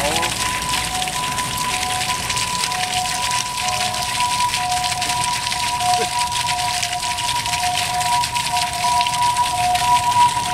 Oh.